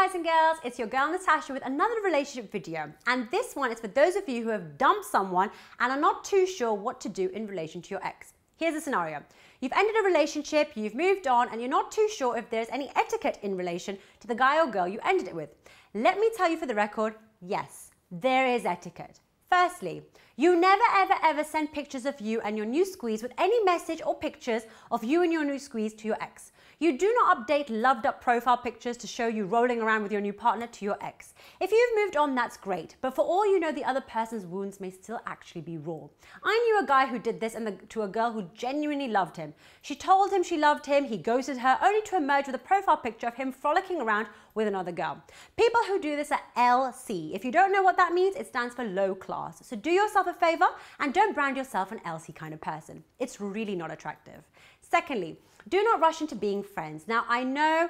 guys and girls, it's your girl Natasha with another relationship video. And this one is for those of you who have dumped someone and are not too sure what to do in relation to your ex. Here's a scenario. You've ended a relationship, you've moved on, and you're not too sure if there's any etiquette in relation to the guy or girl you ended it with. Let me tell you for the record, yes, there is etiquette. Firstly, you never ever ever send pictures of you and your new squeeze with any message or pictures of you and your new squeeze to your ex. You do not update loved up profile pictures to show you rolling around with your new partner to your ex. If you've moved on, that's great, but for all you know, the other person's wounds may still actually be raw. I knew a guy who did this the, to a girl who genuinely loved him. She told him she loved him, he ghosted her, only to emerge with a profile picture of him frolicking around with another girl. People who do this are LC. If you don't know what that means, it stands for low class. So do yourself a favor and don't brand yourself an LC kind of person. It's really not attractive. Secondly, do not rush into being friends. Now, I know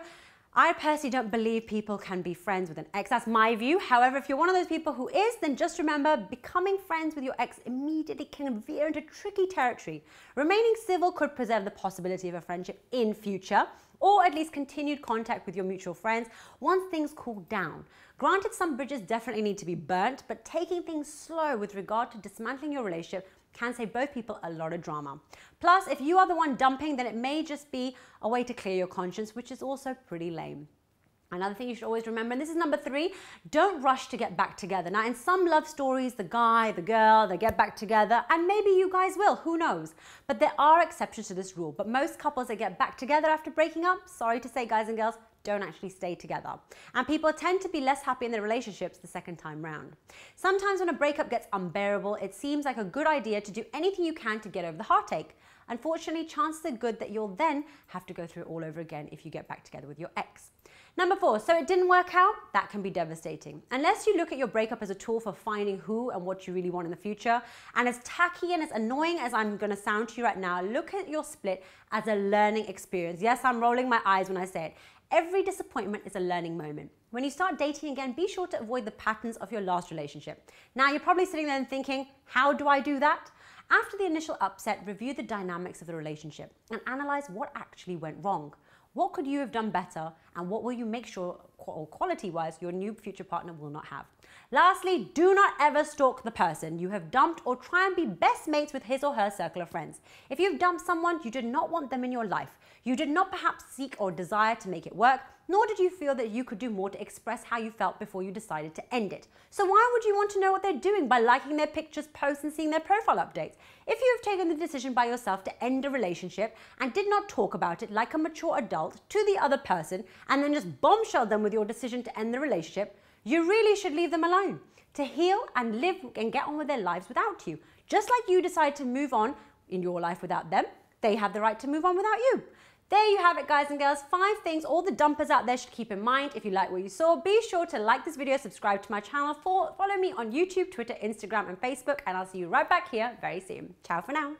I personally don't believe people can be friends with an ex. That's my view. However, if you're one of those people who is, then just remember becoming friends with your ex immediately can veer into tricky territory. Remaining civil could preserve the possibility of a friendship in future or at least continued contact with your mutual friends once things cool down. Granted, some bridges definitely need to be burnt, but taking things slow with regard to dismantling your relationship can save both people a lot of drama. Plus, if you are the one dumping, then it may just be a way to clear your conscience, which is also pretty lame. Another thing you should always remember, and this is number three, don't rush to get back together. Now, in some love stories, the guy, the girl, they get back together, and maybe you guys will, who knows? But there are exceptions to this rule. But most couples that get back together after breaking up, sorry to say, guys and girls, don't actually stay together. And people tend to be less happy in their relationships the second time round. Sometimes when a breakup gets unbearable, it seems like a good idea to do anything you can to get over the heartache. Unfortunately, chances are good that you'll then have to go through it all over again if you get back together with your ex. Number four, so it didn't work out? That can be devastating. Unless you look at your breakup as a tool for finding who and what you really want in the future, and as tacky and as annoying as I'm gonna sound to you right now, look at your split as a learning experience. Yes, I'm rolling my eyes when I say it. Every disappointment is a learning moment. When you start dating again, be sure to avoid the patterns of your last relationship. Now, you're probably sitting there and thinking, how do I do that? After the initial upset, review the dynamics of the relationship and analyze what actually went wrong. What could you have done better and what will you make sure, or quality-wise, your new future partner will not have? Lastly, do not ever stalk the person you have dumped or try and be best mates with his or her circle of friends. If you've dumped someone, you did not want them in your life. You did not perhaps seek or desire to make it work, nor did you feel that you could do more to express how you felt before you decided to end it. So why would you want to know what they're doing by liking their pictures, posts, and seeing their profile updates? If you have taken the decision by yourself to end a relationship and did not talk about it like a mature adult to the other person and then just bombshell them with your decision to end the relationship, you really should leave them alone to heal and live and get on with their lives without you. Just like you decide to move on in your life without them, they have the right to move on without you. There you have it, guys and girls. Five things all the dumpers out there should keep in mind. If you like what you saw, be sure to like this video, subscribe to my channel, follow me on YouTube, Twitter, Instagram, and Facebook, and I'll see you right back here very soon. Ciao for now.